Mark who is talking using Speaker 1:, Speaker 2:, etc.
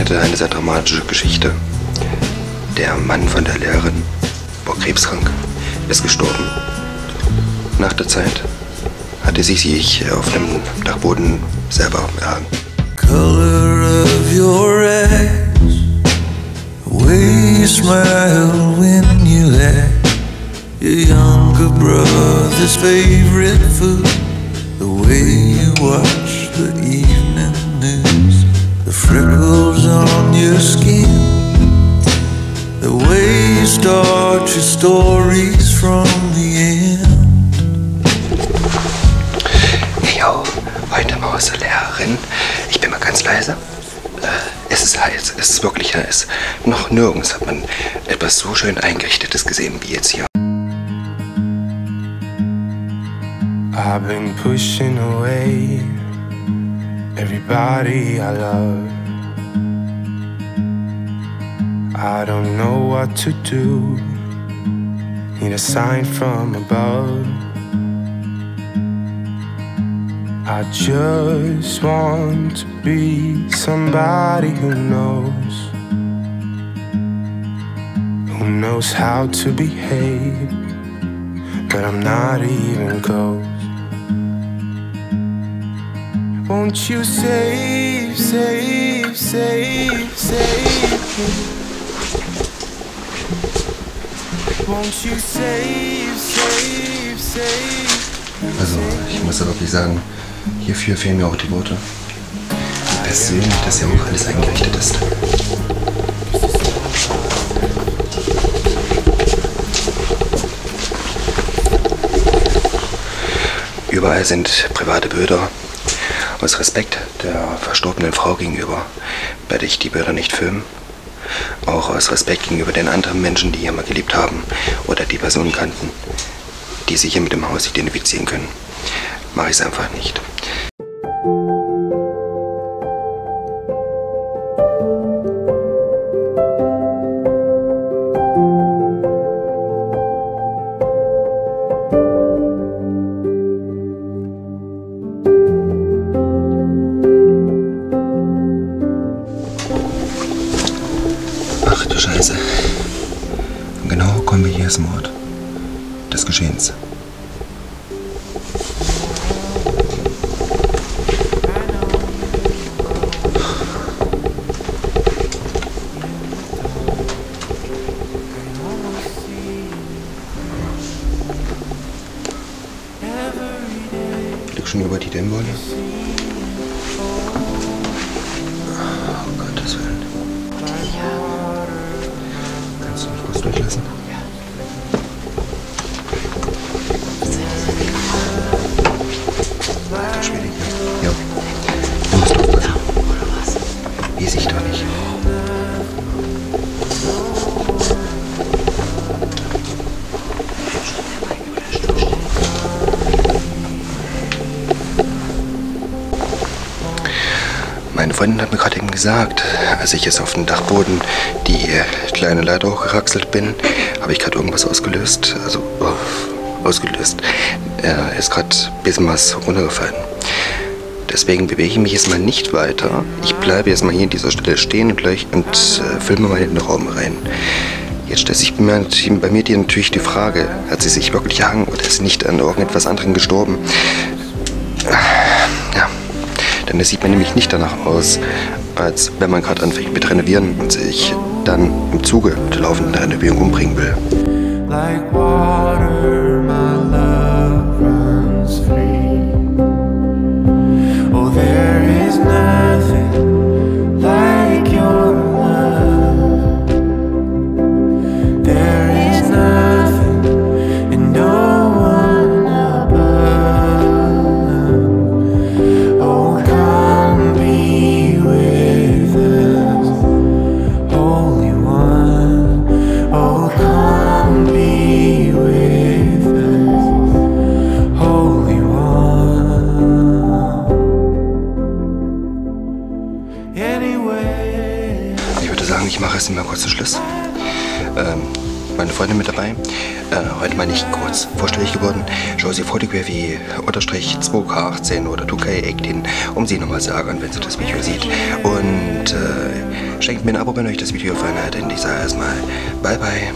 Speaker 1: begegnete eine sehr dramatische Geschichte. Der Mann von der Lehrerin war krebskrank, ist gestorben. Nach der Zeit hatte sie sich auf dem Dachboden selber erhangen. Color of your eyes, way you smile when you laugh. Your younger brother's favorite food, the way you watch the evening news, the your skin, the way you start your stories from the end. Jo, heute Mauselehrerin. Ich bin mal ganz leise. Äh, es ist heiß, es ist wirklich heiß. Noch nirgends hat man etwas so schön eingerichtetes gesehen wie jetzt hier. I've been pushing away everybody I love. I don't know what to do. Need a sign from above. I just want to be somebody who knows. Who knows how to behave. But I'm not even close. Won't you save, save, save, save me? Also, ich muss ja wirklich sagen, hierfür fehlen mir auch die Worte. Wie persönlich das ja auch alles eingerichtet ist. Überall sind private Bilder, aus Respekt der verstorbenen Frau gegenüber werde ich die Bilder nicht filmen. Auch aus Respekt gegenüber den anderen Menschen, die hier mal gelebt haben oder die Personen kannten, die sich hier mit dem Haus identifizieren können, mache ich es einfach nicht. Scheiße. Genau kommen wir hier zum Ort des Geschehens. Schon über die Dämmwolle. Durchlassen. Alter Schwede hier. Ja. Du musst aufpassen. Weiß ich doch nicht. Freundin hat mir gerade eben gesagt, als ich jetzt auf dem Dachboden die kleine Leiter hochgeraxelt bin, habe ich gerade irgendwas ausgelöst. Also oh, ausgelöst. Er ist gerade ein bisschen was runtergefallen. Deswegen bewege ich mich jetzt mal nicht weiter. Ich bleibe jetzt mal hier an dieser Stelle stehen und, gleich und äh, filme mal in den Raum rein. Jetzt stellt sich bei mir, bei mir die natürlich die Frage, hat sie sich wirklich erhangen oder ist sie nicht an irgendetwas anderem gestorben? Denn es sieht mir nämlich nicht danach aus, als wenn man gerade anfängt mit Renovieren und sich dann im Zuge der laufenden Renovierung umbringen will. Like jetzt mal kurz den Schluss. Ähm, meine Freundin mit dabei. Äh, heute mal nicht kurz vorstellig geworden. Schau sie Photography unterstrich 2K18 oder 2K18, um sie nochmal zu ärgern, wenn sie das Video sieht. Und äh, schenkt mir ein Abo, wenn euch das Video gefallen hat. Und ich sage erstmal Bye bye.